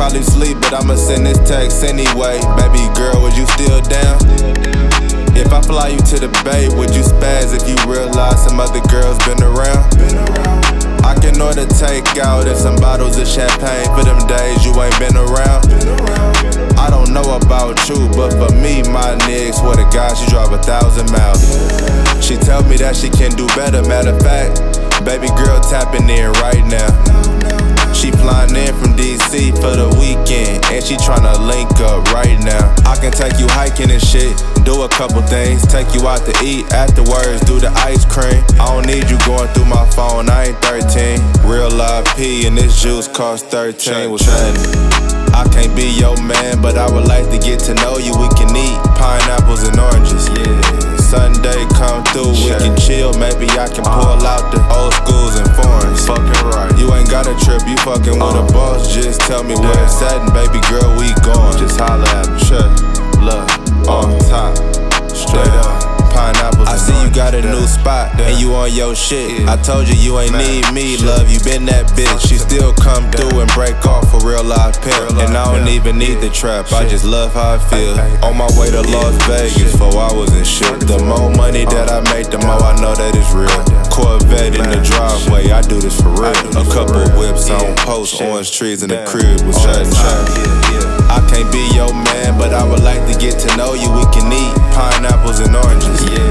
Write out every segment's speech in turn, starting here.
probably sleep, but I'ma send this text anyway. Baby girl, was you still down? If I fly you to the bay, would you spaz if you realize some other girls been around? I can order takeout and some bottles of champagne for them days you ain't been around. I don't know about you, but for me, my nigga, swear to God, she drive a thousand miles. She tell me that she can do better, matter of fact, baby girl tapping in right now. Flying in from DC for the weekend, and she tryna link up right now. I can take you hiking and shit, do a couple things, take you out to eat afterwards, do the ice cream. I don't need you going through my phone, I ain't 13. Real live P, and this juice cost 13. What's happening? I can't be your man, but I would like to get to know you. We can eat pineapples Just tell me where it's at, and baby girl, we going. Just holla at me. Shut Look, spot Yeah. and you on your shit. Yeah. I told you you ain't Man. need me, Shit. love. You been that bitch. She still come through and break off for real life pimp. And I don't even need Yeah. the trap. I just love how I feel. On my way to Yeah. Las Vegas Shit. before I was in shit. The more money that I make, the more I know that it's real. Corvette in the driveway, I do this for real. A couple whips on post, Shit. orange trees in the crib with shut the shut. time. Yeah, yeah. I can't be your man, but I would like to get to know you. We can eat pineapples and oranges. Yeah.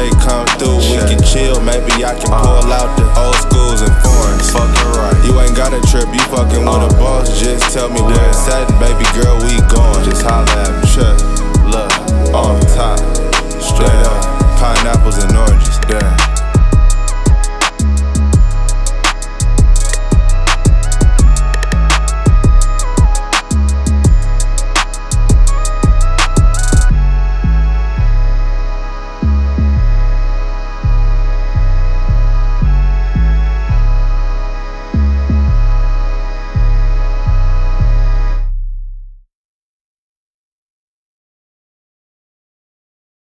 Sunday come through, we can chill. Maybe I can uh-huh. pull out the old schools and foreigns. Fucking right. You ain't got a trip, you fucking with a boss. Just tell me where it's at, baby girl, we